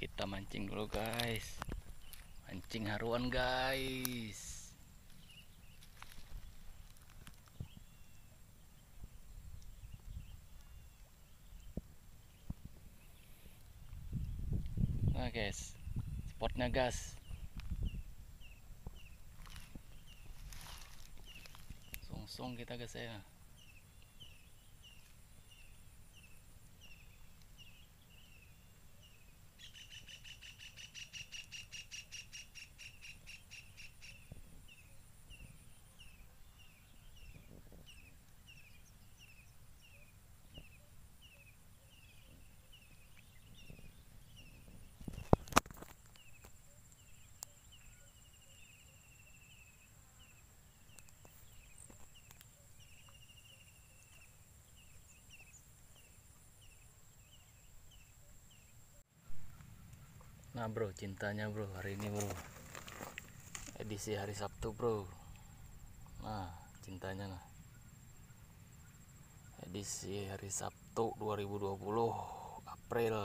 kita mancing dulu guys. Mancing haruan guys. Nah guys. Spotnya gas song-song kita guys ya Nah bro, cintanya bro hari ini bro. Edisi hari Sabtu bro. Nah, cintanya nah. Edisi hari Sabtu 2020 April.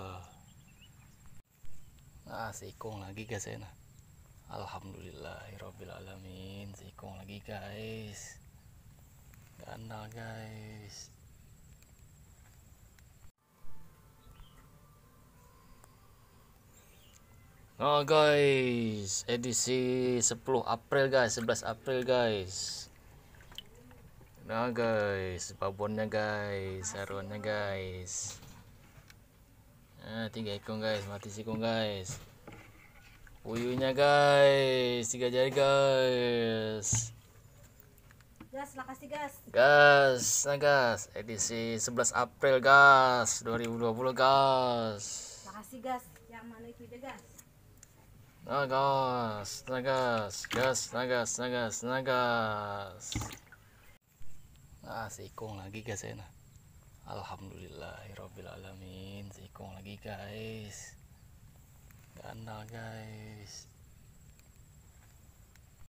Nah, sikong lagi guys ya nah. Alhamdulillahirrabbilalamin Sikong lagi guys. Ganda guys Oh guys, edisi 10 April guys, 11 April guys. Nah guys, babonnya guys, saruannya guys. Nah, tiga ekor guys, mati sikung guys. Uyunya guys, tiga jari guys. Gas, makasih gas. Gas, nah gas, edisi 11 April gas, 2020 gas. Makasih gas. Yang mana itu aja gas? Nagas, nagas, gas, nagas, nagas, nagas. Ah, sikong lagi guys ya. Nah. Alhamdulillahirrabbilalamin. Sikong lagi guys. Ganda guys.